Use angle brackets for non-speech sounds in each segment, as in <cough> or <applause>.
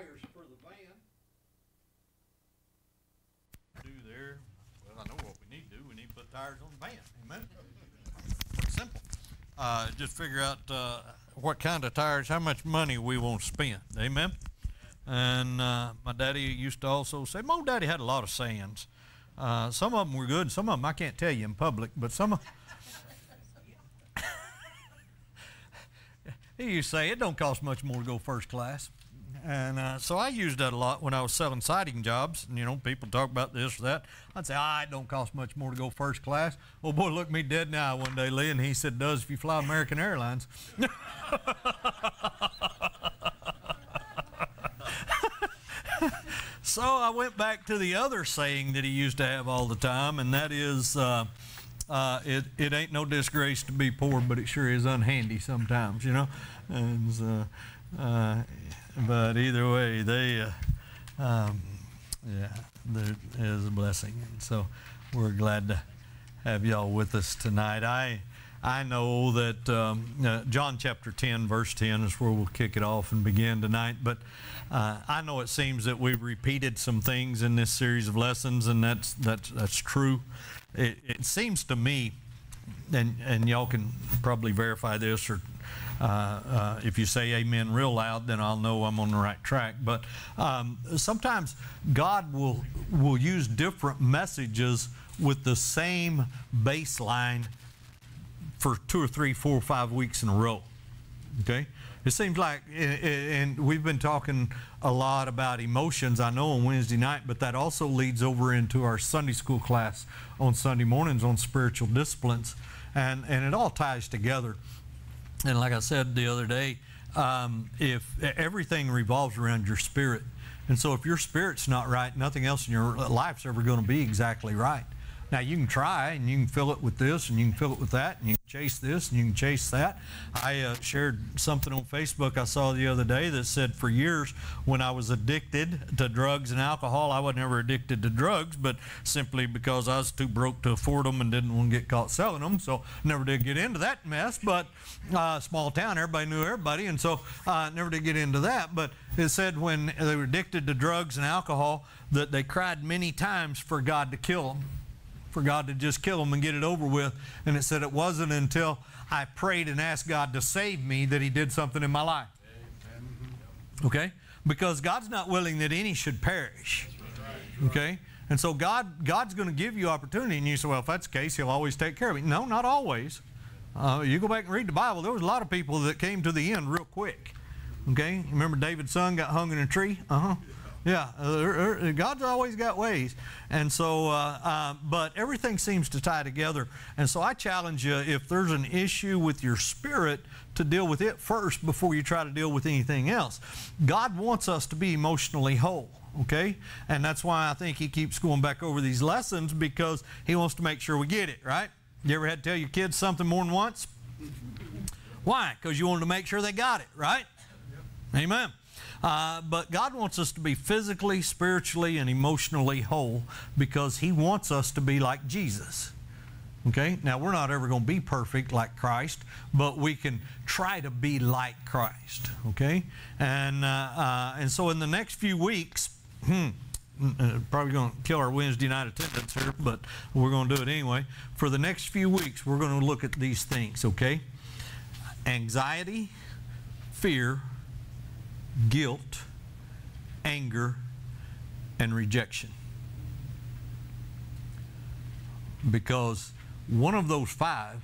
Tires for the van. Do there, well, I know what we need to do. We need to put tires on the van. Amen. Pretty simple. Uh, just figure out, uh, what kind of tires, how much money we want to spend. Amen. And, uh, my daddy used to also say, my daddy had a lot of sayings. Uh, some of them were good, some of them I can't tell you in public, but some of, <laughs> he used to say, it don't cost much more to go first class. And uh, so I used that a lot when I was selling siding jobs. And, you know, people talk about this or that. I'd say, ah, it don't cost much more to go first class. Well, boy, looked me dead eye one day, Lee, and he said, does if you fly American Airlines. <laughs> so I went back to the other saying that he used to have all the time, and that is, uh, uh, it, it ain't no disgrace to be poor, but it sure is unhandy sometimes, you know. And so, uh, but either way, they, uh, um, yeah, there is a blessing, and so we're glad to have y'all with us tonight. I I know that um, uh, John chapter 10, verse 10 is where we'll kick it off and begin tonight. But uh, I know it seems that we've repeated some things in this series of lessons, and that's that's that's true. It, it seems to me, and and y'all can probably verify this, or uh, uh, if you say Amen real loud, then I'll know I'm on the right track. But um, sometimes God will will use different messages with the same baseline for two or three, four or five weeks in a row. Okay? It seems like, and we've been talking a lot about emotions, I know, on Wednesday night, but that also leads over into our Sunday school class on Sunday mornings on spiritual disciplines. And, and it all ties together. And like I said the other day, um, if everything revolves around your spirit, and so if your spirit's not right, nothing else in your life's ever going to be exactly right. Now you can try and you can fill it with this and you can fill it with that and you chase this and you can chase that. I uh, shared something on Facebook I saw the other day that said for years when I was addicted to drugs and alcohol, I was never addicted to drugs, but simply because I was too broke to afford them and didn't want to get caught selling them, so never did get into that mess. But uh, small town, everybody knew everybody, and so uh, never did get into that. But it said when they were addicted to drugs and alcohol that they cried many times for God to kill them for God to just kill them and get it over with. And it said it wasn't until I prayed and asked God to save me that He did something in my life. Okay? Because God's not willing that any should perish. Okay? And so God, God's going to give you opportunity, and you say, well, if that's the case, He'll always take care of me. No, not always. Uh, you go back and read the Bible, there was a lot of people that came to the end real quick. Okay? Remember David's son got hung in a tree? Uh-huh. Yeah, uh, God's always got ways. And so, uh, uh, but everything seems to tie together. And so I challenge you if there's an issue with your spirit, to deal with it first before you try to deal with anything else. God wants us to be emotionally whole. Okay? And that's why I think he keeps going back over these lessons because he wants to make sure we get it, right? You ever had to tell your kids something more than once? Why? Because you wanted to make sure they got it, right? Amen. Uh, but God wants us to be physically, spiritually, and emotionally whole because He wants us to be like Jesus. Okay? Now, we're not ever going to be perfect like Christ, but we can try to be like Christ. Okay? And, uh, uh, and so in the next few weeks, hmm, uh, probably going to kill our Wednesday night attendance here, but we're going to do it anyway. For the next few weeks, we're going to look at these things, okay? Anxiety, fear, guilt, anger, and rejection. Because one of those five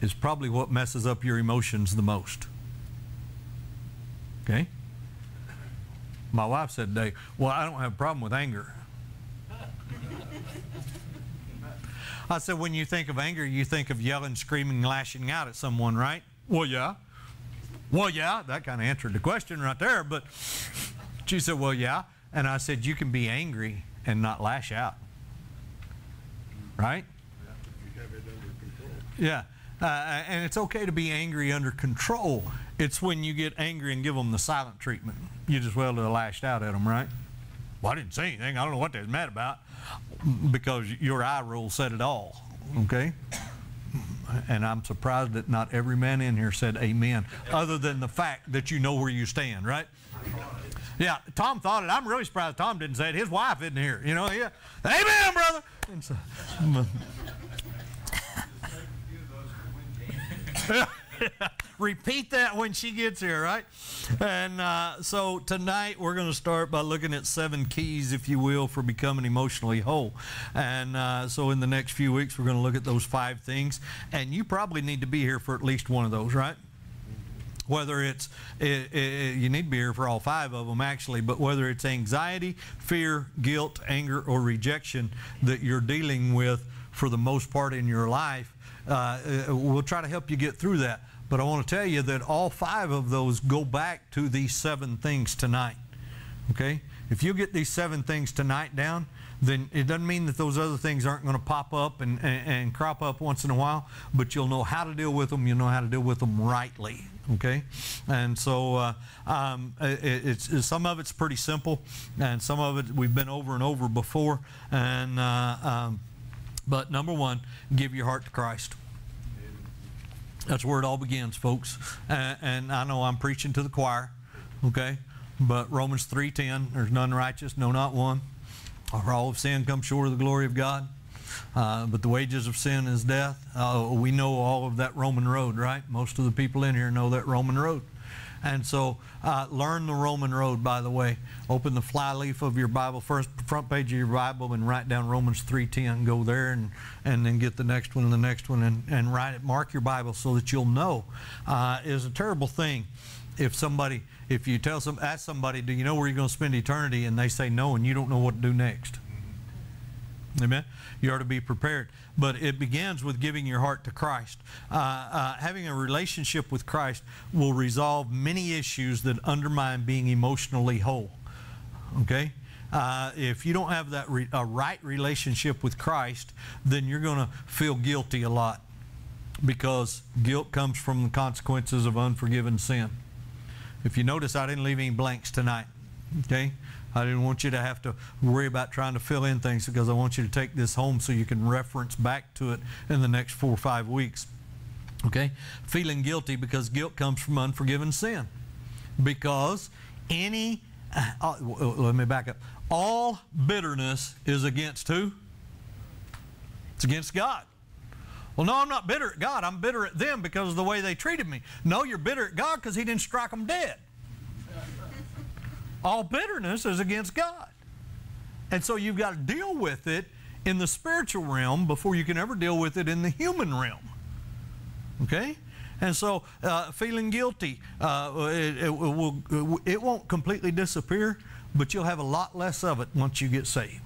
is probably what messes up your emotions the most. Okay? My wife said today, Well, I don't have a problem with anger. I said, When you think of anger, you think of yelling, screaming, lashing out at someone, right? Well, yeah. Well, yeah, that kind of answered the question right there. But she said, Well, yeah. And I said, You can be angry and not lash out. Right? Yeah. Uh, and it's okay to be angry under control. It's when you get angry and give them the silent treatment. You just well to lashed out at them, right? Well, I didn't say anything. I don't know what they're mad about because your eye roll said it all. Okay? And I'm surprised that not every man in here said amen, other than the fact that you know where you stand, right? Yeah, Tom thought it. I'm really surprised Tom didn't say it. His wife isn't here. You know, yeah. Amen, brother. So, <laughs> <laughs> <laughs> <laughs> Repeat that when she gets here, right? And uh, so tonight we're going to start by looking at seven keys, if you will, for becoming emotionally whole. And uh, so in the next few weeks we're going to look at those five things. And you probably need to be here for at least one of those, right? whether it's it, it, you need to be here for all five of them actually but whether it's anxiety fear guilt anger or rejection that you're dealing with for the most part in your life uh, uh we'll try to help you get through that but I want to tell you that all five of those go back to these seven things tonight. Okay? If you get these seven things tonight down, then it doesn't mean that those other things aren't going to pop up and, and, and, crop up once in a while, but you'll know how to deal with them. You'll know how to deal with them rightly. Okay? And so uh, um, it, it's, it's, some of it's pretty simple, and some of it we've been over and over before. And uh, um, But number one, give your heart to Christ. That's where it all begins, folks. And, and I know I'm preaching to the choir, okay? But Romans 3.10, there's none righteous, no, not one. For all of sin come short of the glory of God. Uh, but the wages of sin is death. Uh, we know all of that Roman road, right? Most of the people in here know that Roman road. And so uh, learn the Roman road, by the way. Open the flyleaf of your Bible, first front page of your Bible, and write down Romans 3.10. Go there and, and then get the next one and the next one and, and write it. Mark your Bible so that you'll know. Uh, is a terrible thing if somebody, if you tell some, ask somebody, do you know where you're going to spend eternity? And they say no, and you don't know what to do next. Amen. You are to be prepared. But it begins with giving your heart to Christ. Uh, uh, having a relationship with Christ will resolve many issues that undermine being emotionally whole. Okay? Uh, if you don't have that re a right relationship with Christ, then you're going to feel guilty a lot because guilt comes from the consequences of unforgiven sin. If you notice, I didn't leave any blanks tonight. Okay? I didn't want you to have to worry about trying to fill in things because I want you to take this home so you can reference back to it in the next four or five weeks. Okay? Feeling guilty because guilt comes from unforgiven sin. Because any, uh, uh let me back up. All bitterness is against who? It's against God. Well, no, I'm not bitter at God. I'm bitter at them because of the way they treated me. No, you're bitter at God because He didn't strike them dead. All bitterness is against God. And so you've got to deal with it in the spiritual realm before you can ever deal with it in the human realm. Okay? And so uh, feeling guilty, uh, it, it, will, it won't completely disappear, but you'll have a lot less of it once you get saved.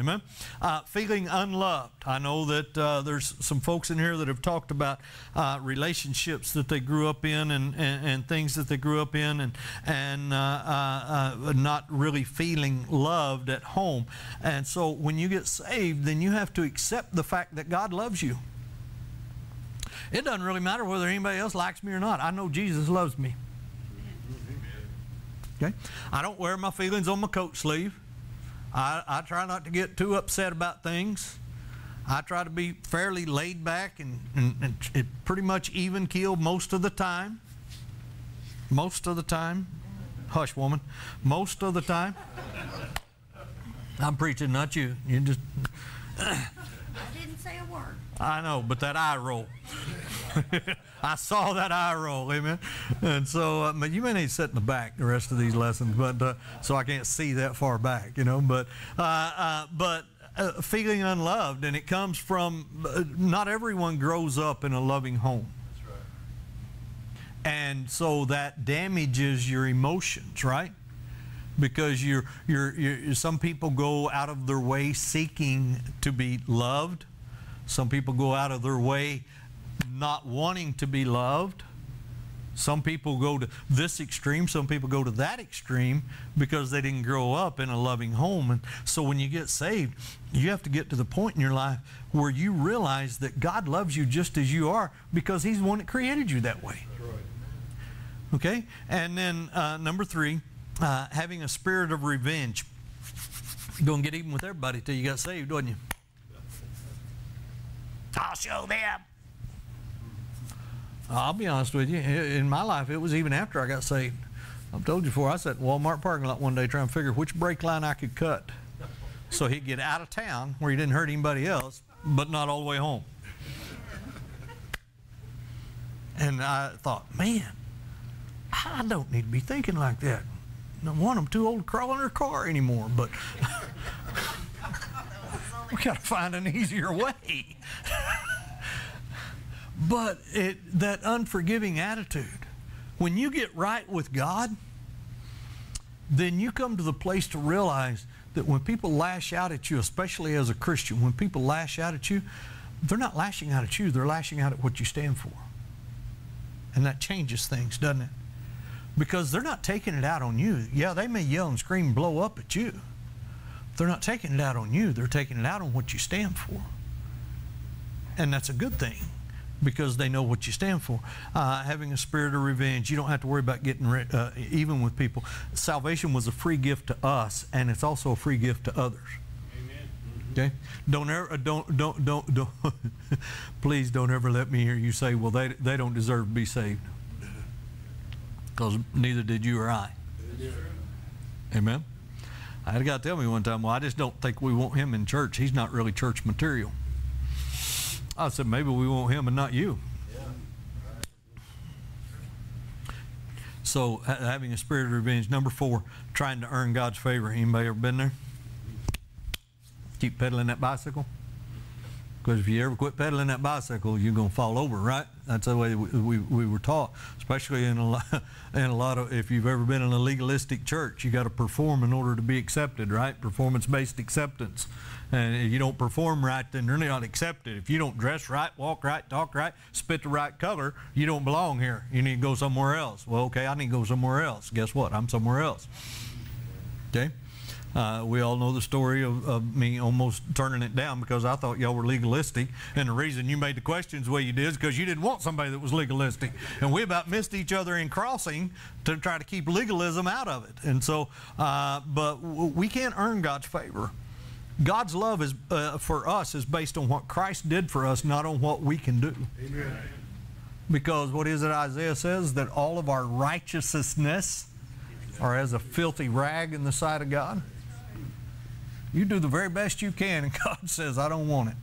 Amen. Uh, feeling unloved. I know that uh, there's some folks in here that have talked about uh, relationships that they grew up in and, and, and, things that they grew up in and, and uh, uh, uh, not really feeling loved at home. And so when you get saved, then you have to accept the fact that God loves you. It doesn't really matter whether anybody else likes me or not. I know Jesus loves me. Okay? I don't wear my feelings on my coat sleeve. I, I try not to get too upset about things. I try to be fairly laid back and, and, and it pretty much even keel most of the time. Most of the time. Hush, woman. Most of the time. I'm preaching, not you. You just. I didn't say a word. I know, but that eye roll. <laughs> I saw that eye roll, amen. And so, uh, you may need to sit in the back the rest of these lessons, but uh, so I can't see that far back, you know. But uh, uh but uh, feeling unloved, and it comes from uh, not everyone grows up in a loving home. Right. And so that damages your emotions, right? Because you're, you're, you're, some people go out of their way seeking to be loved. Some people go out of their way not wanting to be loved. Some people go to this extreme, some people go to that extreme because they didn't grow up in a loving home. And so when you get saved, you have to get to the point in your life where you realize that God loves you just as you are because He's the one that created you that way. Okay? And then uh, number three, uh, having a spirit of revenge. You're going to get even with everybody till you got saved, wasn't you? I'll show them. I'll be honest with you. In my life, it was even after I got saved. I've told you before, I sat in Walmart parking lot one day trying to figure which brake line I could cut so he'd get out of town where he didn't hurt anybody else, but not all the way home. And I thought, man, I don't need to be thinking like that. No one, I'm too old to crawl in her car anymore, but <laughs> we got to find an easier way. but it, that unforgiving attitude, when you get right with God, then you come to the place to realize that when people lash out at you, especially as a Christian, when people lash out at you, they're not lashing out at you, they're lashing out at what you stand for. And that changes things, doesn't it? Because they're not taking it out on you. Yeah, they may yell and scream blow up at you. They're not taking it out on you, they're taking it out on what you stand for. And that's a good thing because they know what you stand for. Uh, having a spirit of revenge, you don't have to worry about getting re- uh, even with people. Salvation was a free gift to us, and it's also a free gift to others. Okay, don't ever, uh, don't, don't, don't, <laughs> don't. please don't ever let me hear you say, "Well, they they don't deserve to be saved," because neither did you or I. Amen. I had a guy tell me one time, "Well, I just don't think we want him in church. He's not really church material." I said, maybe we want him and not you. So having a spirit of revenge. Number four, trying to earn God's favor. Anybody ever been there? Keep pedaling that bicycle? Because if you ever quit pedaling that bicycle, you're to fall over, right? That's the way we, we, we were taught, especially in a, lot, <laughs> in a lot of, if you've ever been in a legalistic church, you got to perform in order to be accepted, right? Performance-based acceptance. And if you don't perform right, then you're not accepted. If you don't dress right, walk right, talk right, spit the right color, you don't belong here. You need to go somewhere else. Well, okay, I need to go somewhere else. Guess what? I'm somewhere else. Okay? Uh, we all know the story of, of, me almost turning it down because I thought y'all were legalistic. And the reason you made the questions the way you did is because you didn't want somebody that was legalistic. And we about missed each other in crossing to try to keep legalism out of it. And so, uh, but we can't earn God's favor. God's love is uh, for us is based on what Christ did for us, not on what we can do. Amen. Because what is it Isaiah says? That all of our righteousness are as a filthy rag in the sight of God. You do the very best you can, and <laughs> God says, I don't want it.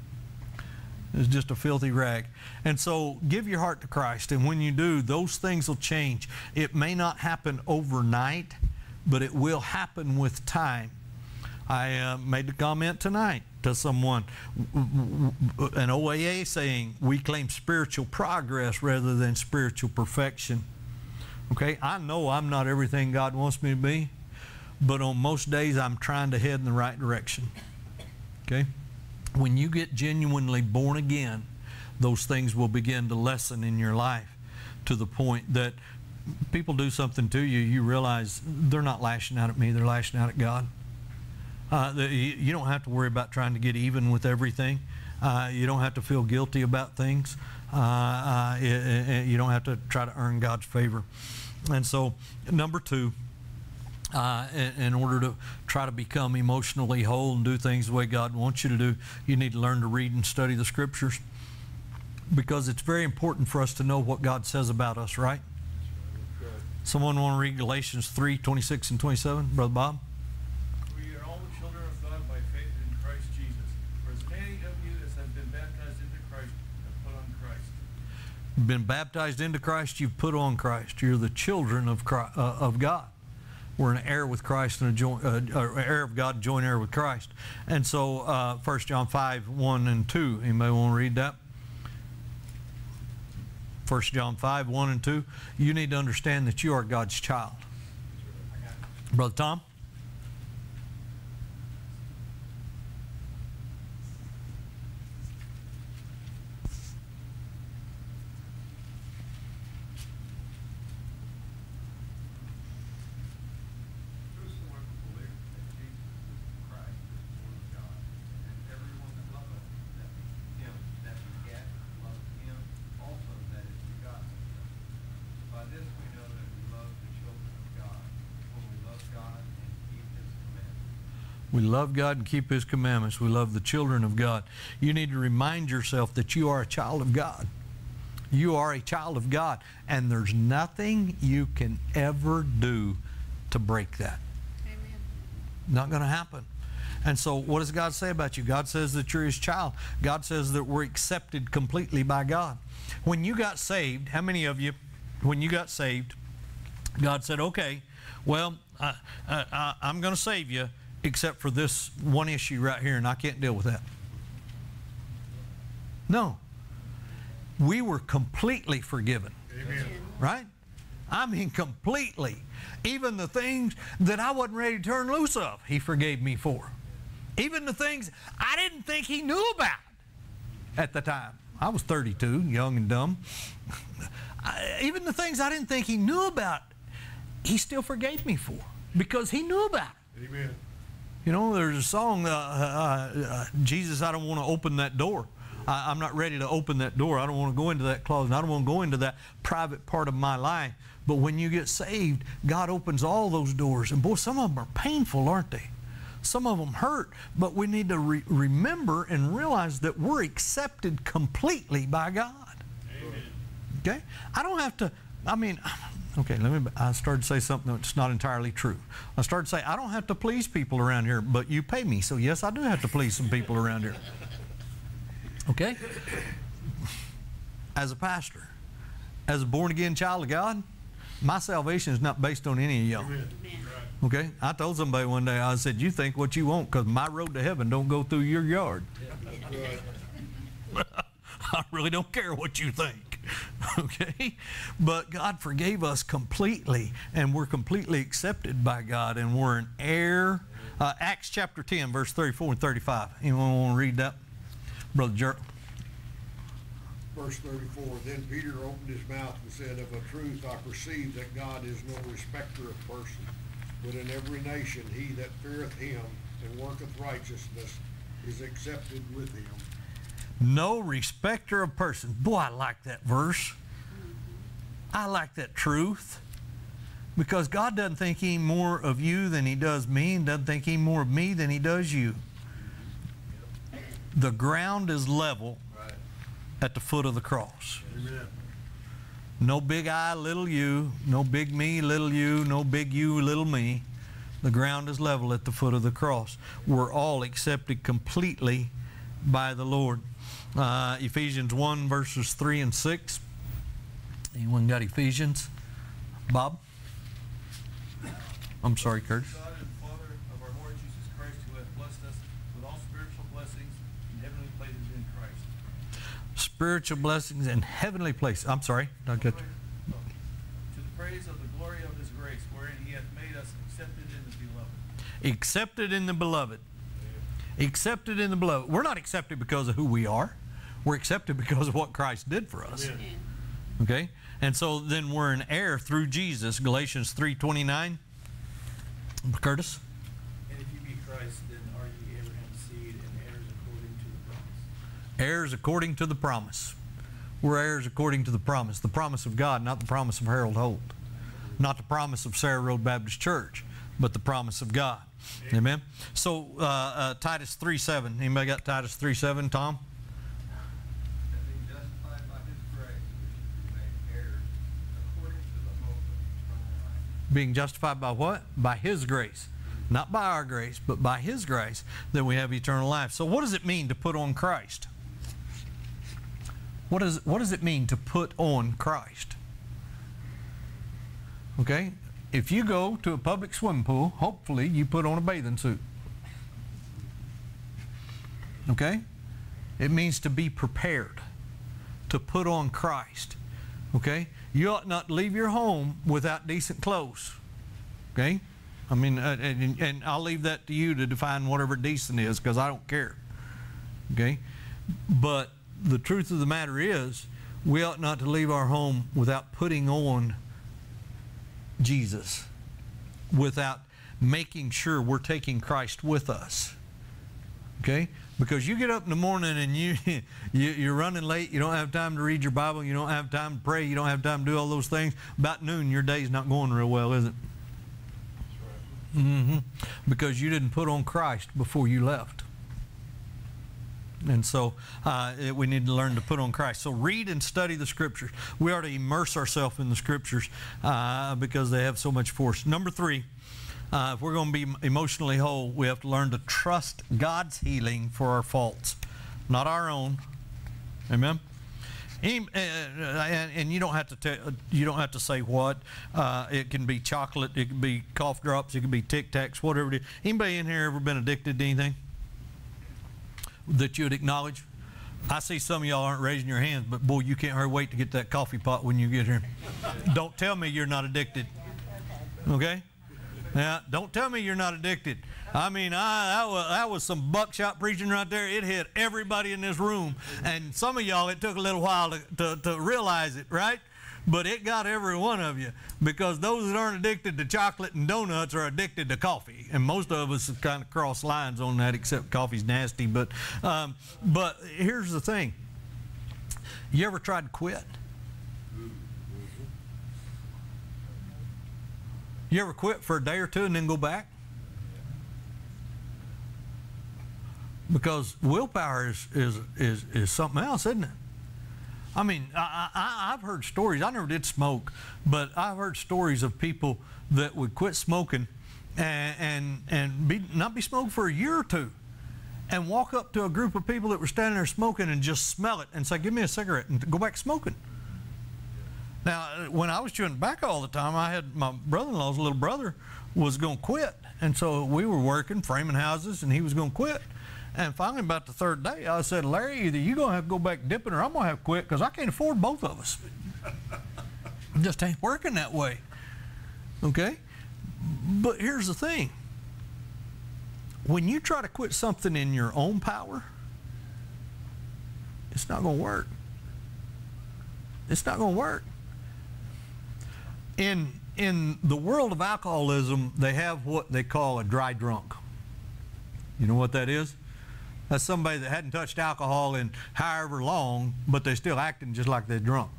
It's just a filthy rag. And so give your heart to Christ, and when you do, those things will change. It may not happen overnight, but it will happen with time. I uh, made the comment tonight to someone, an OAA saying, we claim spiritual progress rather than spiritual perfection. Okay, I know I'm not everything God wants me to be, but on most days I'm trying to head in the right direction. Okay? When you get genuinely born again, those things will begin to lessen in your life to the point that people do something to you, you realize they're not lashing out at me, they're lashing out at God. Uh, the, you don't have to worry about trying to get even with everything. Uh, you don't have to feel guilty about things. Uh, uh it, it, you don't have to try to earn God's favor. And so, number two, uh, in, order to try to become emotionally whole and do things the way God wants you to do, you need to learn to read and study the scriptures because it's very important for us to know what God says about us, right? Someone want to read Galatians 3 26 and 27? Brother Bob? We are all children of God by faith in Christ Jesus. For as many of you as have been baptized into Christ, have put on Christ. Been baptized into Christ, you've put on Christ. You're the children of, Christ, uh, of God. We're an heir with Christ and a joint, uh, uh, heir of God, joint heir with Christ. And so, uh, 1 John 5, 1 and 2. Anybody want to read that? 1 John 5, 1 and 2. You need to understand that you are God's child. Brother Tom? We love God and keep His commandments. We love the children of God. You need to remind yourself that you are a child of God. You are a child of God, and there's nothing you can ever do to break that. Amen. Not going to happen. And so, what does God say about you? God says that you're His child. God says that we're accepted completely by God. When you got saved, how many of you, when you got saved, God said, okay, well, I, I, I'm going to save you except for this one issue right here, and I can't deal with that. No. We were completely forgiven. Amen. Right? I mean, completely. Even the things that I wasn't ready to turn loose of, He forgave me for. Even the things I didn't think He knew about at the time. I was 32, young and dumb. <laughs> I, even the things I didn't think He knew about, He still forgave me for because He knew about it. Amen. You know, there's a song, uh, uh, uh, Jesus, I don't want to open that door. I, I'm not ready to open that door. I don't want to go into that closet. I don't want to go into that private part of my life. But when you get saved, God opens all those doors. And boy, some of them are painful, aren't they? Some of them hurt. But we need to re- remember and realize that we're accepted completely by God. Amen. Okay? I don't have to, I mean, okay, let me, I started to say something that's not entirely true. I started to say, I don't have to please people around here, but you pay me. So, yes, I do have to please some people around here. Okay? As a pastor, as a born again child of God, my salvation is not based on any of y'all. Amen. Amen. Okay? I told somebody one day, I said, You think what you want because my road to heaven don't go through your yard. Right. <laughs> I really don't care what you think. <laughs> Okay? But God forgave us completely, and we're completely accepted by God, and we're an heir. Uh, Acts chapter 10, verse 34 and 35. Anyone want to read that? Brother Jerk. Verse 34, Then Peter opened his mouth and said, Of a truth I perceive that God is no respecter of persons, but in every nation he that feareth him and worketh righteousness is accepted with him. No respecter of persons. Boy, I like that verse. I like that truth. Because God doesn't think any more of you than he does me, and doesn't think any more of me than he does you. The ground is level at the foot of the cross. No big I, little you. No big me, little you. No big you, little me. The ground is level at the foot of the cross. We're all accepted completely by the Lord. Uh, Ephesians 1, verses 3 and 6. Anyone got Ephesians? Bob? I'm sorry, Curtis. God and Father of our Lord Jesus Christ, who hath blessed us with all spiritual blessings in heavenly places in Christ. Spiritual blessings and heavenly places. I'm sorry. Don't get To the praise of the glory of his grace, wherein he hath made us accepted in the beloved. accepted in the beloved. Accepted in the beloved. We're not accepted because of who we are. We're accepted because of what Christ did for us. Amen. Okay? And so then we're an heir through Jesus. Galatians 3:29. Curtis? And if you be Christ, then are ye Abraham's seed and heirs according to the promise. Heirs according to the promise. We're heirs according to the promise. The promise of God, not the promise of Harold Holt. Not the promise of Sara Road Baptist Church, but the promise of God. Amen. So uh, uh, Titus 3:7. Anybody got Titus 3:7, Tom? Being justified by what? By His grace. Not by our grace, but by His grace that we have eternal life. So, what does it mean to put on Christ? What, does, what does it mean to put on Christ? Okay? If you go to a public swimming pool, hopefully you put on a bathing suit. Okay? It means to be prepared, to put on Christ. Okay? You ought not to leave your home without decent clothes. Okay? I mean, uh, and, and I'll leave that to you to define whatever decent is because I don't care. Okay? But the truth of the matter is, we ought not to leave our home without putting on Jesus, without making sure we're taking Christ with us. Okay? Because you get up in the morning and you, <laughs> you you're running late, you don't have time to read your Bible, you don't have time to pray, you don't have time to do all those things. About noon, your day's not going real well, is it? Mm-hmm. Because you didn't put on Christ before you left. And so uh, it, we need to learn to put on Christ. So read and study the Scriptures. We ought to immerse ourselves in the Scriptures uh, because they have so much force. Number three, uh, if we're going to be emotionally whole, we have to learn to trust God's healing for our faults, not our own. Amen. Any, uh, and, and you don't have to te- you don't have to say what. Uh, it can be chocolate. It can be cough drops. It can be Tic Tacs. Whatever it is. Anybody in here ever been addicted to anything that you'd acknowledge? I see some of y'all aren't raising your hands, but boy, you can't hardly wait to get that coffee pot when you get here. don't tell me you're not addicted. Okay? Yeah, don't tell me you're not addicted. I mean, I, that, was, that was some buckshot preaching right there. It hit everybody in this room. And some of y'all, it took a little while to, to, to realize it, right? But it got every one of you because those that aren't addicted to chocolate and donuts are addicted to coffee. And most of us kind of cross lines on that, except coffee's nasty. But, um, but here's the thing you ever tried to quit? You ever quit for a day or two and then go back? Because willpower is, is, is, is something else, isn't it? I mean, I, I've heard stories. I never did smoke, but I've heard stories of people that would quit smoking and, and, and be, not be smoking for a year or two and walk up to a group of people that were standing there smoking and just smell it and say, Give me a cigarette and go back smoking. Now, when I was chewing tobacco all the time, I had my brother-in-law's little brother was going to quit, and so we were working framing houses, and he was going to quit. And finally, about the third day, I said, Larry, either you're going to have to go back dipping, or I'm going to have to quit because I can't afford both of us. it <laughs> just ain't working that way. Okay, but here's the thing: when you try to quit something in your own power, it's not going to work. It's not going to work in in the world of alcoholism, they have what they call a dry drunk. You know what that is? That's somebody that hadn't touched alcohol in however long, but they're still acting just like they're drunk.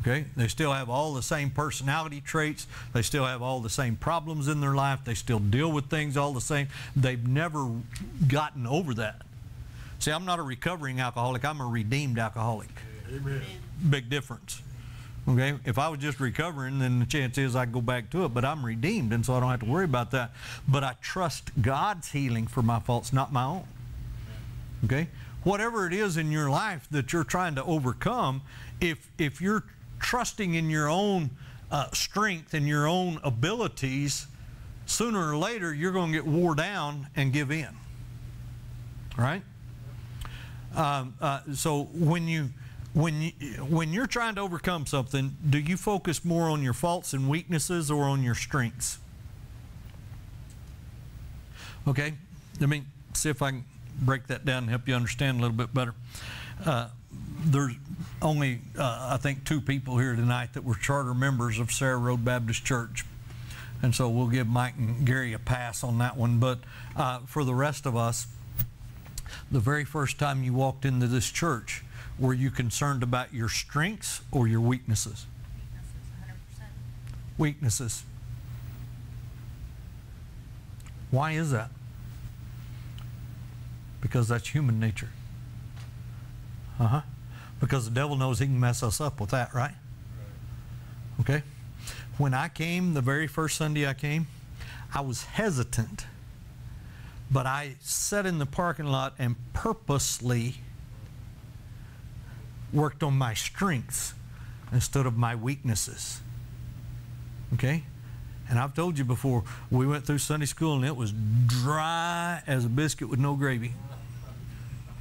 Okay? They still have all the same personality traits. They still have all the same problems in their life. They still deal with things all the same. They've never gotten over that. See, I'm not a recovering alcoholic, I'm a redeemed alcoholic. Amen. Big difference. Okay, if I was just recovering, then the chance is I go back to it. But I'm redeemed, and so I don't have to worry about that. But I trust God's healing for my faults, not my own. Okay, whatever it is in your life that you're trying to overcome, if if you're trusting in your own uh, strength and your own abilities, sooner or later you're going to get wore down and give in. Right? Um, uh, so when you when you, when you're trying to overcome something, do you focus more on your faults and weaknesses or on your strengths? Okay, let me see if I can break that down and help you understand a little bit better. Uh, there's only, uh, I think, two people here tonight that were charter members of Sara Road Baptist Church. And so we'll give Mike and Gary a pass on that one. But uh, for the rest of us, the very first time you walked into this church, were you concerned about your strengths or your weaknesses? Weaknesses. weaknesses. Why is that? Because that's human nature. Uh huh. Because the devil knows he can mess us up with that, right? Okay? When I came, the very first Sunday I came, I was hesitant. But I sat in the parking lot and purposely worked on my strengths instead of my weaknesses. Okay? And I've told you before, we went through Sunday school and it was dry as a biscuit with no gravy.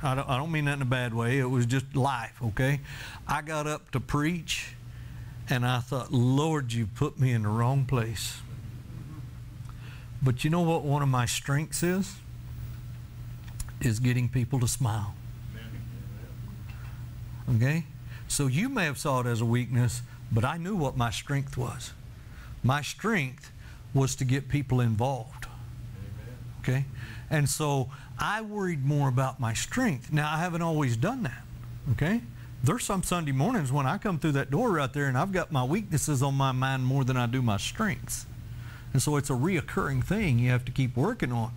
I don't, I don't mean that in a bad way. It was just life, okay? I got up to preach and I thought, Lord, you put me in the wrong place. But you know what one of my strengths is? Is getting people to smile. Okay? So you may have saw it as a weakness, but I knew what my strength was. My strength was to get people involved. Okay? And so I worried more about my strength. Now, I haven't always done that. Okay? There's some Sunday mornings when I come through that door right there and I've got my weaknesses on my mind more than I do my strengths. And so it's a reoccurring thing you have to keep working on.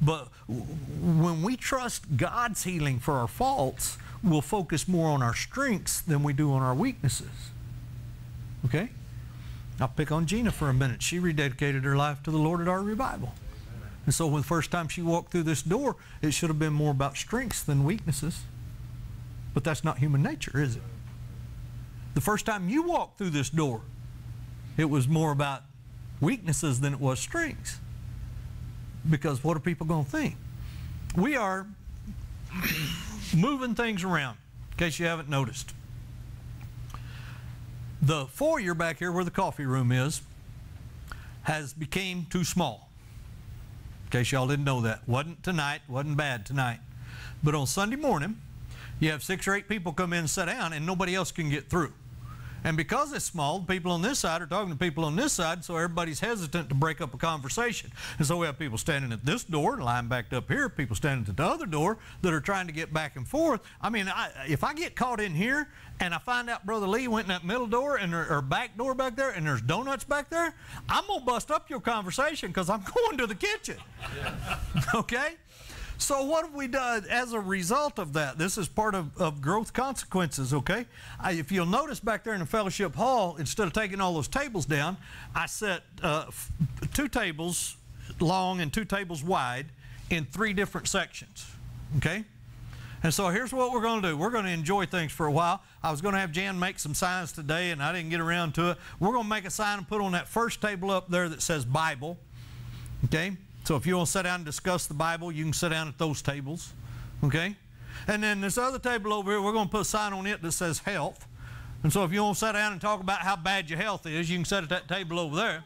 But when we trust God's healing for our faults, we'll focus more on our strengths than we do on our weaknesses. Okay? I'll pick on Gina for a minute. She rededicated her life to the Lord at our revival. And so, when the first time she walked through this door, it should have been more about strengths than weaknesses. But that's not human nature, is it? The first time you walked through this door, it was more about weaknesses than it was strengths. Because what are people going to think? We are moving things around, in case you haven't noticed. The foyer back here where the coffee room is has became too small. In case y'all didn't know that. Wasn't tonight, wasn't bad tonight. But on Sunday morning, you have six or eight people come in and sit down and nobody else can get through. And because it's small, the people on this side are talking to people on this side, so everybody's hesitant to break up a conversation. And so we have people standing at this door, line backed up here, people standing at the other door that are trying to get back and forth. I mean, I, if I get caught in here and I find out Brother Lee went in that middle door and there, or back door back there and there's donuts back there, I'm going to bust up your conversation because I'm <laughs> going to the kitchen. okay? So what have we done as a result of that? This is part of, of growth consequences, okay? I, if you'll notice back there in the fellowship hall, instead of taking all those tables down, I set uh, two tables long and two tables wide in three different sections, okay? And so here's what we're going to do. We're going to enjoy things for a while. I was going to have Jan make some signs today, and I didn't get around to it. We're going to make a sign and put on that first table up there that says Bible, okay? So if you want to sit down and discuss the Bible, you can sit down at those tables. Okay? And then this other table over here, we're going to put a sign on it that says health. And so if you want to sit down and talk about how bad your health is, you can sit at that table over there.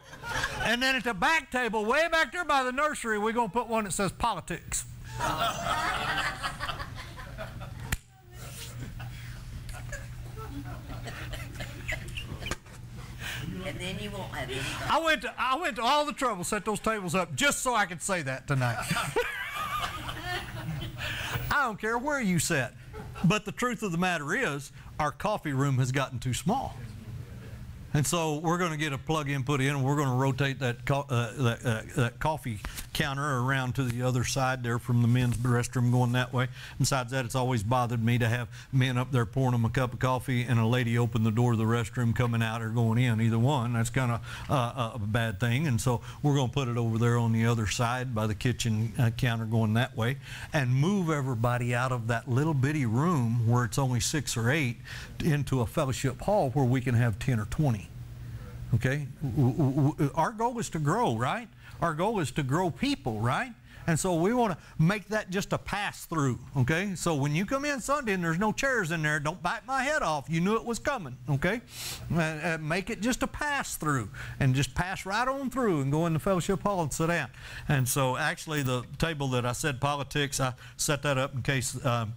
and then at the back table, way back there by the nursery, we're going to put one that says politics. And then you won't have anybody. I went to I went to all the trouble set those tables up just so I could say that tonight. <laughs> I don't care where you sit. But the truth of the matter is, our coffee room has gotten too small. And so we're going to get a plug-in put in, and we're going to rotate that, co- uh, that, uh, that coffee counter around to the other side there from the men's restroom going that way. Besides that, it's always bothered me to have men up there pouring them a cup of coffee and a lady open the door of the restroom coming out or going in, either one. That's kind of uh, a bad thing. And so we're going to put it over there on the other side by the kitchen uh, counter going that way and move everybody out of that little bitty room where it's only six or eight into a fellowship hall where we can have 10 or 20. Okay? W- Our goal is to grow, right? Our goal is to grow people, right? And so we want to make that just a pass through, okay? So when you come in Sunday and there's no chairs in there, don't bite my head off. You knew it was coming, okay? Uh, uh, make it just a pass through and just pass right on through and go in the fellowship hall and sit down. And so actually the table that I said politics, I set that up in case um,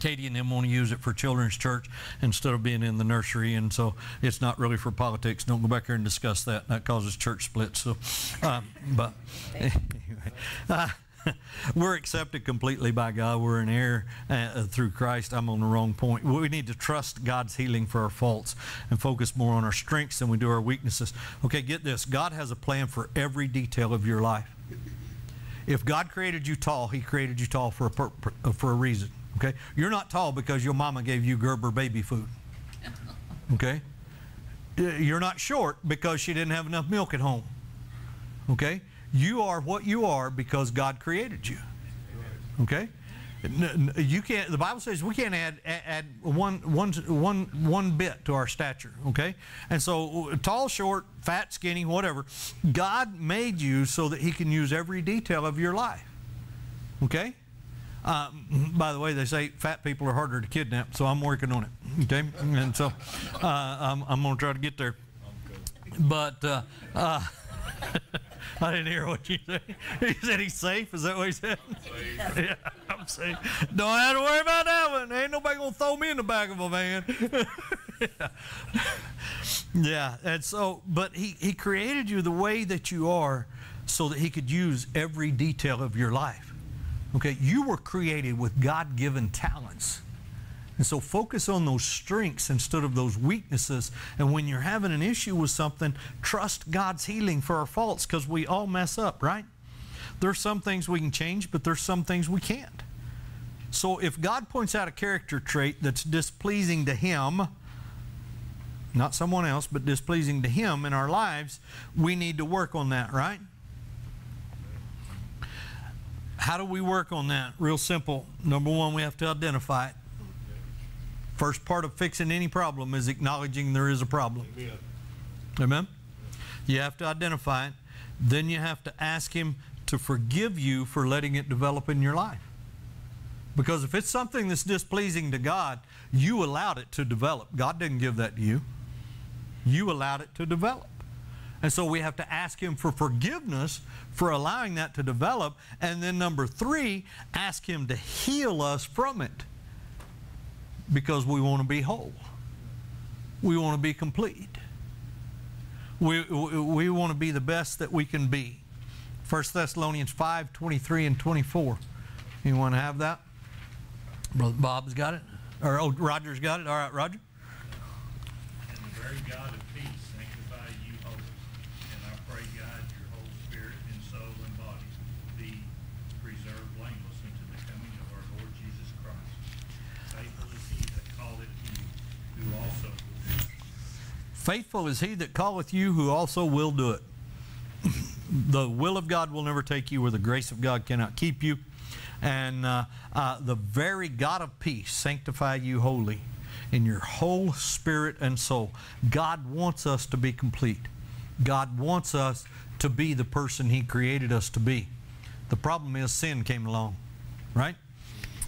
Katie and them want to use it for children's church instead of being in the nursery, and so it's not really for politics. Don't go back here and discuss that. That causes church splits. So, um, but <laughs> anyway, uh, <laughs> we're accepted completely by God. We're an heir uh, through Christ. I'm on the wrong point. We need to trust God's healing for our faults and focus more on our strengths than we do our weaknesses. Okay, get this. God has a plan for every detail of your life. If God created you tall, He created you tall for a, for a reason. Okay? You're not tall because your mama gave you Gerber baby food. Okay? You're not short because she didn't have enough milk at home. Okay? You are what you are because God created you. Okay? You can't. The Bible says we can't add add one one one one bit to our stature. Okay, and so tall, short, fat, skinny, whatever. God made you so that He can use every detail of your life. Okay. Um, by the way, they say fat people are harder to kidnap, so I'm working on it. Okay, and so uh, I'm, I'm going to try to get there. But uh, uh, <laughs> I didn't hear what you said. He said he's safe. Is that what he said? yeah, I'm safe. Don't have to worry about that one. Ain't nobody gonna throw me in the back of a van. yeah. <laughs> yeah, and so, but he he created you the way that you are, so that he could use every detail of your life. Okay, you were created with God given talents. And so focus on those strengths instead of those weaknesses. And when you're having an issue with something, trust God's healing for our faults because we all mess up, right? There's some things we can change, but there's some things we can't. So if God points out a character trait that's displeasing to Him, not someone else, but displeasing to Him in our lives, we need to work on that, right? How do we work on that? Real simple. Number one, we have to identify it. First part of fixing any problem is acknowledging there is a problem. Amen. Amen? You have to identify it. Then you have to ask Him to forgive you for letting it develop in your life. Because if it's something that's displeasing to God, you allowed it to develop. God didn't give that to you. You allowed it to develop. And so we have to ask Him for forgiveness for allowing that to develop. And then, number three, ask Him to heal us from it because we want to be whole. We want to be complete. We, we, we want to be the best that we can be. 1 Thessalonians 5 23 and 24. You want to have that? Brother Bob's got it? Or oh, Roger's got it? All right, Roger. And the very God of peace sanctify you wholly. And I pray, God, your whole spirit and soul and body be preserved blameless unto the coming of our Lord Jesus Christ. Faithful is he that calleth you, who also will do it. Faithful is he that calleth you, who also will do it. <clears throat> the will of God will never take you where the grace of God cannot keep you. And uh, uh, the very God of peace sanctify you wholly in your whole spirit and soul. God wants us to be complete. God wants us to be the person He created us to be. The problem is sin came along, right?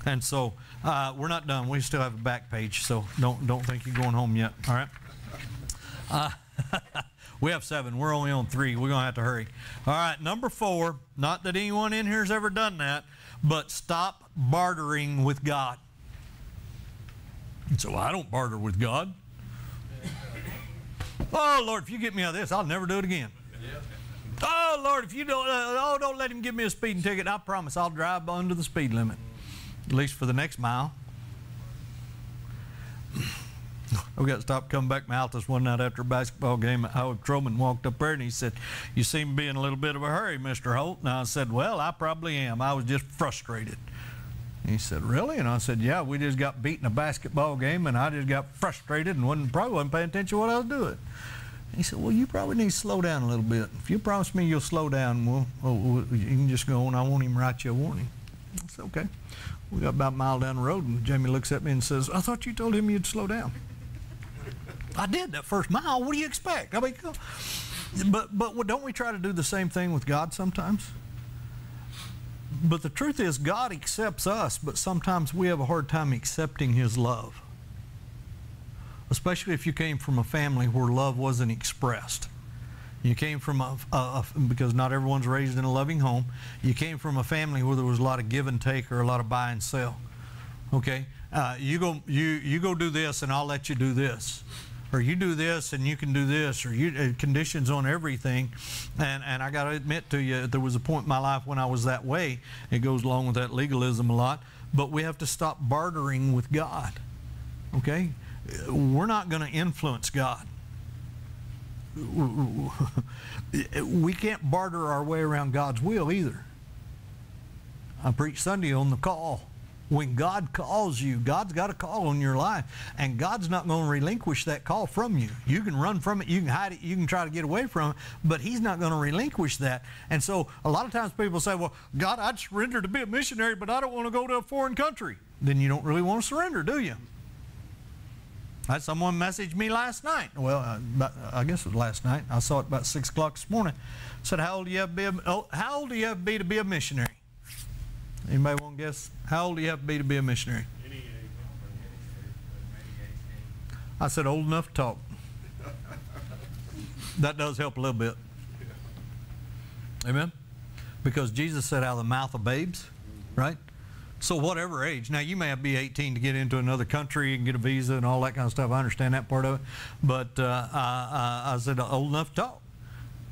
And so uh, we're not done. We still have a back page, so don't don't think you're going home yet. All right. <laughs> We have seven. We're only on three. We're going to have to hurry. All right, number four. Not that anyone in here has ever done that, but stop bartering with God. And so I don't barter with God. <laughs> Oh Lord, if you get me out of this, I'll never do it again. Oh Lord, if you don't, uh, oh don't let him give me a speeding ticket. I promise I'll drive under the speed limit, at least for the next mile. We got to stop coming back to Malthus one night after a basketball game. Howard Truman walked up there and he said, You seem to be in a little bit of a hurry, Mr. Holt. And I said, Well, I probably am. I was just frustrated. He said, Really? And I said, Yeah, we just got beat in a basketball game and I just got frustrated and wasn't, probably wasn't paying attention to what I was doing. He said, Well, you probably need to slow down a little bit. If you promise me you'll slow down, well, you can just go on. I won't even write you a warning. I said, Okay. We got about a mile down the road and Jamie looks at me and says, I thought you told him you'd slow down. I did that first mile. What do you expect? I mean, but but don't we try to do the same thing with God sometimes? But the truth is, God accepts us, but sometimes we have a hard time accepting His love. Especially if you came from a family where love wasn't expressed. You came from a, a, a because not everyone's raised in a loving home. You came from a family where there was a lot of give and take or a lot of buy and sell. Okay, uh, you go you you go do this and I'll let you do this or you do this and you can do this, or you uh, conditions on everything. And and I got to admit to you, there was a point in my life when I was that way. It goes along with that legalism a lot. But we have to stop bartering with God. Okay, we're not going to influence God. <laughs> We can't barter our way around God's will either. I preached Sunday on the call. When God calls you, God's got a call on your life, and God's not going to relinquish that call from you. You can run from it, you can hide it, you can try to get away from it, but He's not going to relinquish that. And so, a lot of times people say, "Well, God, I'd surrender to be a missionary, but I don't want to go to a foreign country." Then you don't really want to surrender, do you? Had someone messaged me last night. Well, uh, I guess it was last night. I saw it about six o'clock this morning. Said, "How old do you have to be? A, oh, how old do you have to be to be a missionary?" Anybody want to guess? How old do you have to be to be a missionary? I said, old enough to talk. <laughs> that does help a little bit. Amen? Because Jesus said, out of the mouth of babes, right? So, whatever age. Now, you may have to be 18 to get into another country and get a visa and all that kind of stuff. I understand that part of it. But uh, I, I, I said, old enough to talk.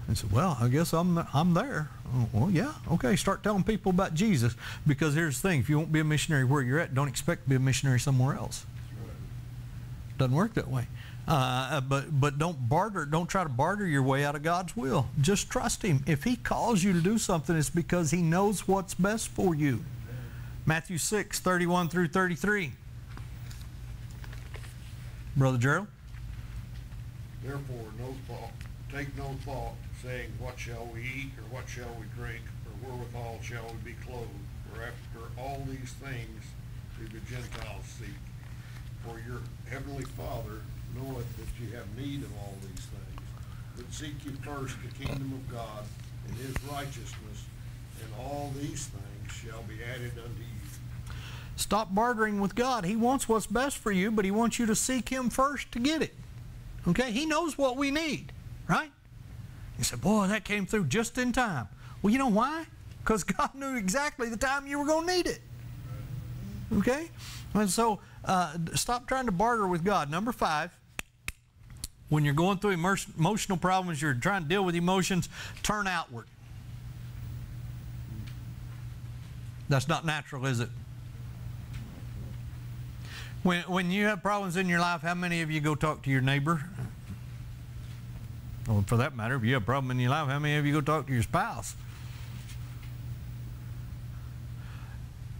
I said, well, I guess I'm, I'm there. Oh, well, yeah, okay, start telling people about Jesus. Because here's the thing if you won't be a missionary where you're at, don't expect to be a missionary somewhere else. Doesn't work that way. Uh, but but don't barter. Don't try to barter your way out of God's will. Just trust Him. If He calls you to do something, it's because He knows what's best for you. Matthew 6, 31 through 33. Brother Gerald? Therefore, no thought, take no thought, saying, What shall we eat, or what shall we drink, or wherewithal shall we be clothed? For after all these things do the Gentiles seek. For your heavenly Father knoweth that you have need of all these things. But seek ye first the kingdom of God and his righteousness, and all these things shall be added unto you. Stop bartering with God. He wants what's best for you, but He wants you to seek Him first to get it. Okay? He knows what we need, right? You said, Boy, that came through just in time. Well, you know why? Because God knew exactly the time you were going to need it. Okay? And so uh, stop trying to barter with God. Number five, when you're going through emotional problems, you're trying to deal with emotions, turn outward. That's not natural, is it? When, when you have problems in your life, how many of you go talk to your neighbor? Or for that matter, if you have a problem in your life, how many of you go talk to your spouse?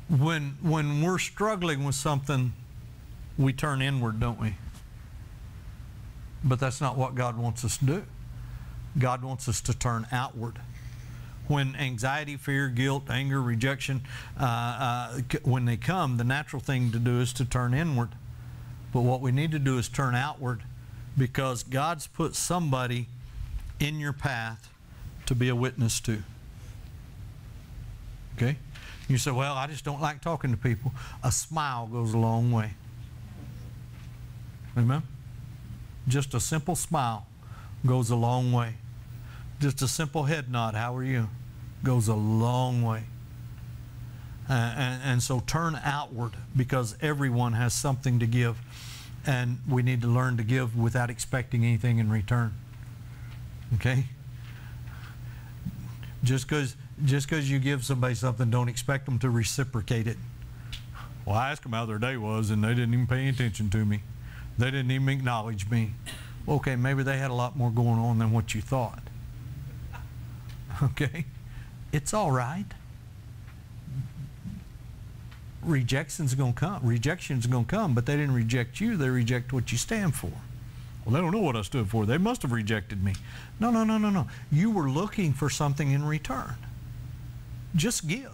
When, when we're struggling with something, we turn inward, don't we? But that's not what God wants us to do. God wants us to turn outward. When anxiety, fear, guilt, anger, rejection, uh, uh, when they come, the natural thing to do is to turn inward. But what we need to do is turn outward because God's put somebody in your path to be a witness to. Okay? You say, well, I just don't like talking to people. A smile goes a long way. Amen? Just a simple smile goes a long way. Just a simple head nod, how are you? Goes a long way. Uh, and, and so turn outward because everyone has something to give. And we need to learn to give without expecting anything in return. Okay? Just because just because you give somebody something, don't expect them to reciprocate it. Well, I asked them how their day was, and they didn't even pay attention to me. They didn't even acknowledge me. Okay, maybe they had a lot more going on than what you thought. Okay? It's all right. Rejection's going to come. Rejection's going to come, but they didn't reject you. They reject what you stand for. Well, they don't know what I stood for. They must have rejected me. No, no, no, no, no. You were looking for something in return. Just give.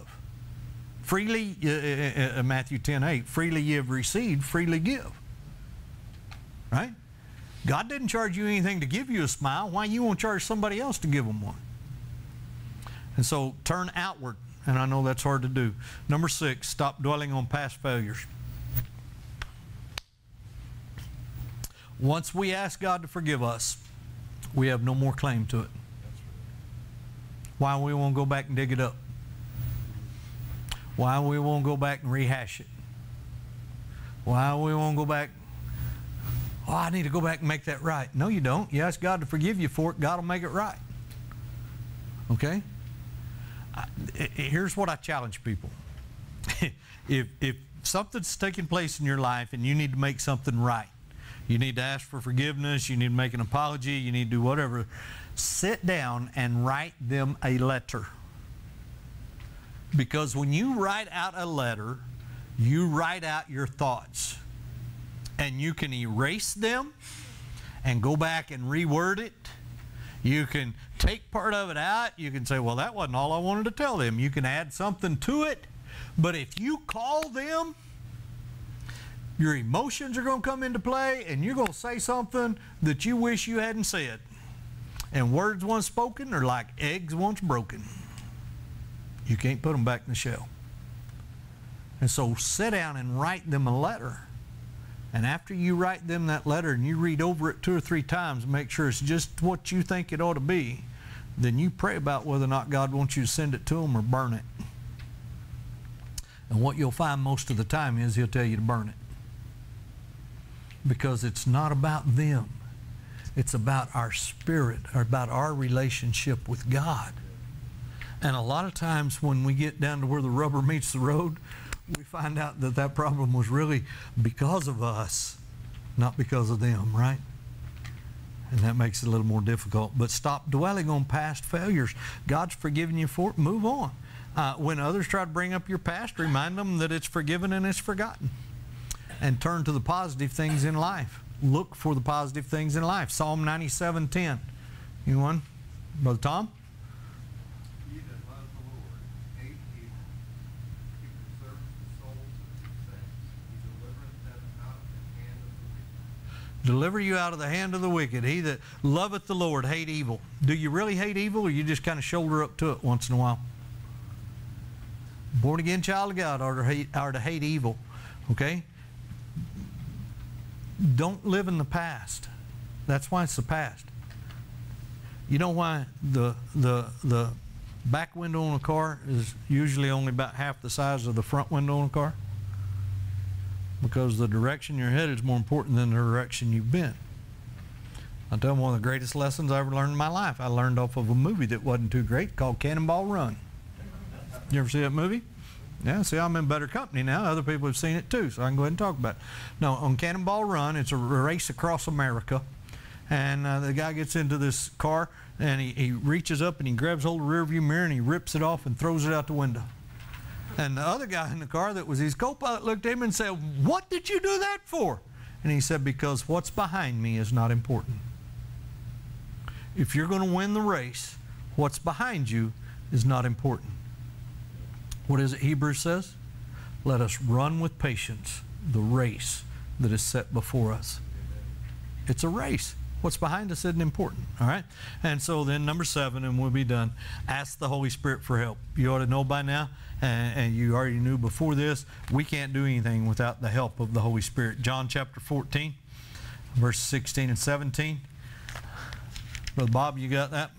Freely, uh, uh, uh, Matthew 10 8, freely you have received, freely give. Right? God didn't charge you anything to give you a smile. Why you won't charge somebody else to give them one? And so turn outward. And I know that's hard to do. Number six, stop dwelling on past failures. Once we ask God to forgive us, we have no more claim to it. Why we won't go back and dig it up? Why we won't go back and rehash it? Why we won't go back? Oh, I need to go back and make that right. No, you don't. You ask God to forgive you for it, God will make it right. Okay? I- here's what I challenge people. <laughs> if, if something's taking place in your life and you need to make something right, you need to ask for forgiveness, you need to make an apology, you need to do whatever, sit down and write them a letter. Because when you write out a letter, you write out your thoughts. And you can erase them and go back and reword it. You can take part of it out. You can say, well, that wasn't all I wanted to tell them. You can add something to it. But if you call them, your emotions are going to come into play and you're going to say something that you wish you hadn't said. And words once spoken are like eggs once broken. You can't put them back in the shell. And so sit down and write them a letter. And after you write them that letter and you read over it two or three times, make sure it's just what you think it ought to be, then you pray about whether or not God wants you to send it to them or burn it. And what you'll find most of the time is He'll tell you to burn it. Because it's not about them. It's about our spirit, or about our relationship with God. And a lot of times when we get down to where the rubber meets the road, we find out that that problem was really because of us, not because of them, right? And that makes it a little more difficult. But stop dwelling on past failures. God's forgiven you for it. Move on. Uh, when others try to bring up your past, remind them that it's forgiven and it's forgotten. And turn to the positive things in life. Look for the positive things in life. Psalm 97:10. Anyone? Brother Tom? He that loves the Lord hate evil. He preserves the soul to the saints. He delivereth them out of the hand of the wicked. Deliver you out of the hand of the wicked. He that loveth the Lord hate evil. Do you really hate evil or you just kind of shoulder up to it once in a while? Born again child of God are to hate, are to hate evil. Okay? Don't live in the past. That's why it's the past. You know why the, the, the back window on a car is usually only about half the size of the front window on a car? Because the direction you're headed is more important than the direction you've been. I'll tell you one of the greatest lessons I ever learned in my life. I learned off of a movie that wasn't too great called Cannonball Run. You ever see that movie? Yeah, see, I'm in better company now. Other people have seen it too, so I can go ahead and talk about it. No, on Cannonball Run, it's a race across America. And uh, the guy gets into this car and he, he reaches up and he grabs hold of the rearview mirror and he rips it off and throws it out the window. And the other guy in the car that was his co pilot looked at him and said, What did you do that for? And he said, Because what's behind me is not important. If you're going to win the race, what's behind you is not important. What is it Hebrews says? Let us run with patience the race that is set before us. It's a race. What's behind us isn't important, all right? And so then, number seven, and we'll be done. Ask the Holy Spirit for help. You ought to know by now, and, and you already knew before this, we can't do anything without the help of the Holy Spirit. John chapter 14, verse 16 and 17. Brother Bob, you got that?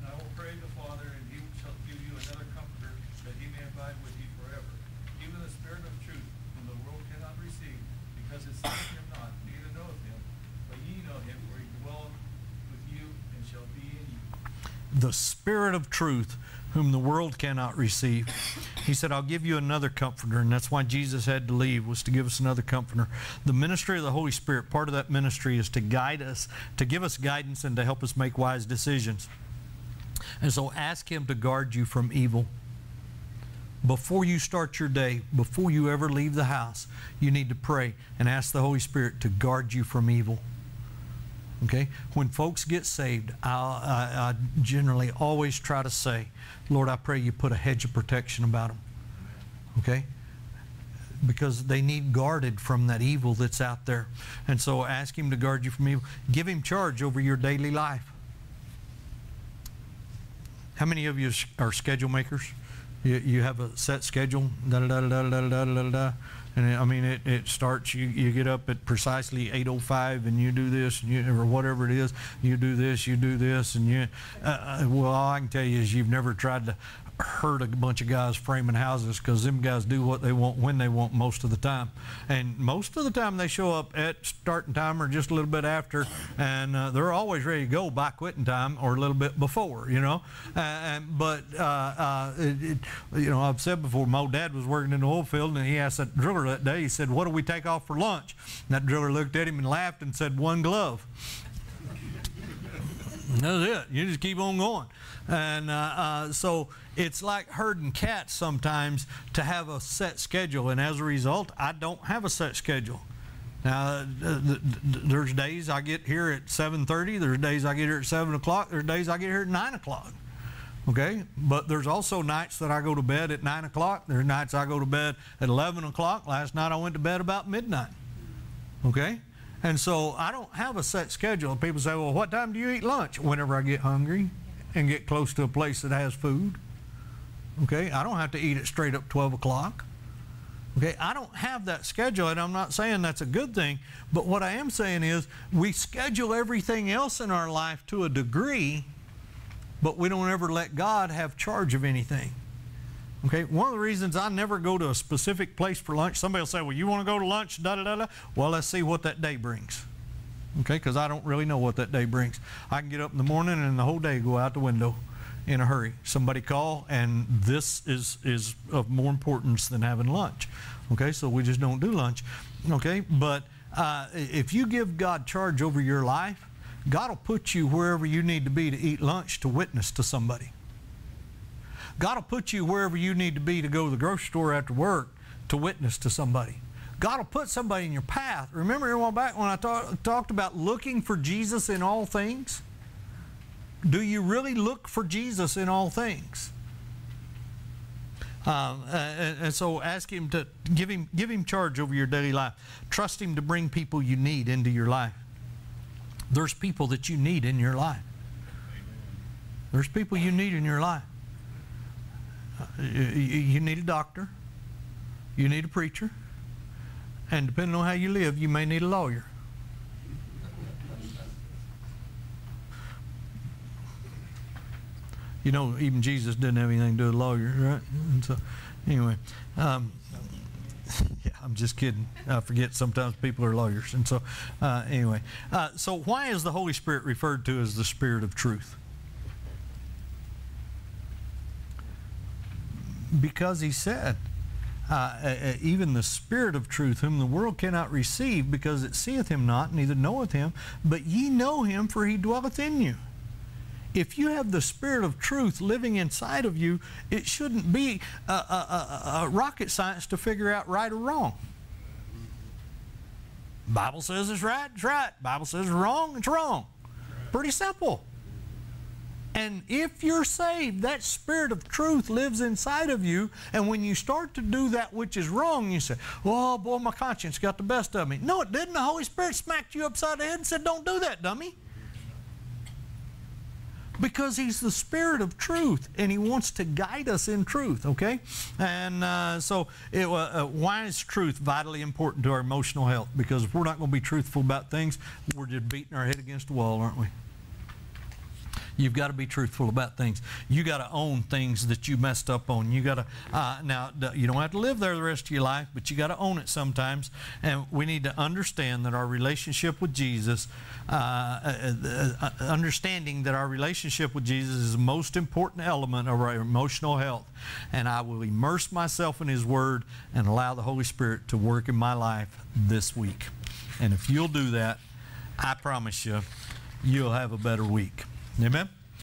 And I will pray the Father, and he shall give you another comforter, that he may abide with you forever. Even the Spirit of truth, whom the world cannot receive, because it seeth him not, neither knoweth him. But ye know him, for he dwelleth with you, and shall be in you. The Spirit of truth, whom the world cannot receive. He said, I'll give you another comforter, and that's why Jesus had to leave, was to give us another comforter. The ministry of the Holy Spirit, part of that ministry is to guide us, to give us guidance, and to help us make wise decisions. And so ask Him to guard you from evil. Before you start your day, before you ever leave the house, you need to pray and ask the Holy Spirit to guard you from evil. Okay? When folks get saved, I'll, I, I generally always try to say, Lord, I pray you put a hedge of protection about them. Okay? Because they need guarded from that evil that's out there. And so ask Him to guard you from evil. Give Him charge over your daily life. How many of you are schedule makers? You, you have a set schedule, da da da da da da da da da And I mean, it, it starts, you, you get up at precisely 8.05 and you do this, and you, or whatever it is, you do this, you do this, and you, uh, uh, well, all I can tell you is you've never tried to hurt a bunch of guys framing houses because them guys do what they want when they want most of the time. And most of the time they show up at starting time or just a little bit after, and uh, they're always ready to go by quitting time or a little bit before, you know. Uh, and, but, uh, uh, it, it, you know, I've said before, my dad was working in the oil field and he asked that driller that day, he said, what do we take off for lunch? And that driller looked at him and laughed and said, one glove. That's it. You just keep on going. And uh, uh, so it's like herding cats sometimes to have a set schedule. And as a result, I don't have a set schedule. Now, th- th- th- there's days I get here at 7.30. There's days I get here at 7 o'clock. There's days I get here at 9 o'clock. Okay? But there's also nights that I go to bed at 9 o'clock. There's nights I go to bed at 11 o'clock. Last night I went to bed about midnight. Okay? And so I don't have a set schedule. People say, well, what time do you eat lunch? Whenever I get hungry and get close to a place that has food. Okay? I don't have to eat it straight up 12 o'clock. Okay? I don't have that schedule, and I'm not saying that's a good thing, but what I am saying is we schedule everything else in our life to a degree, but we don't ever let God have charge of anything. Okay, one of the reasons I never go to a specific place for lunch, somebody will say, Well, you want to go to lunch? Da da da da. Well, let's see what that day brings. Okay, because I don't really know what that day brings. I can get up in the morning and the whole day go out the window in a hurry. Somebody call, and this is, is of more importance than having lunch. Okay, so we just don't do lunch. Okay, but uh, if you give God charge over your life, God will put you wherever you need to be to eat lunch to witness to somebody. God will put you wherever you need to be to go to the grocery store after work to witness to somebody. God will put somebody in your path. Remember a while back when I talk, talked about looking for Jesus in all things? Do you really look for Jesus in all things? Um, and, and so ask Him to give Him give Him charge over your daily life. Trust Him to bring people you need into your life. There's people that you need in your life. There's people you need in your life. Uh, you need a doctor. You need a preacher. And depending on how you live, you may need a lawyer. You know, even Jesus didn't have anything to do with lawyers, right? And so, anyway, um, <laughs> yeah, I'm just kidding. I forget sometimes people are lawyers. And so, uh, anyway, uh, so why is the Holy Spirit referred to as the Spirit of truth? Because he said, uh, uh, uh, even the Spirit of truth, whom the world cannot receive, because it seeth him not, neither knoweth him, but ye know him, for he dwelleth in you. If you have the Spirit of truth living inside of you, it shouldn't be a, a, a, rocket science to figure out right or wrong. Bible says it's right, it's right. Bible says it's wrong, it's wrong. Pretty simple. And if you're saved, that spirit of truth lives inside of you. And when you start to do that which is wrong, you say, Oh, boy, my conscience got the best of me. No, it didn't. The Holy Spirit smacked you upside the head and said, Don't do that, dummy. Because He's the Spirit of truth and He wants to guide us in truth, okay? And uh, so, it, uh, why is truth vitally important to our emotional health? Because if we're not going to be truthful about things, we're just beating our head against the wall, aren't we? You've got to be truthful about things. You got to own things that you messed up on. You got to uh, now you don't have to live there the rest of your life, but you got to own it sometimes. And we need to understand that our relationship with Jesus, uh, uh, Uh, uh, uh, uh, understanding that our relationship with Jesus is the most important element of our emotional health. And I will immerse myself in His Word and allow the Holy Spirit to work in my life this week. And if you'll do that, I promise you, you'll have a better week. Amen?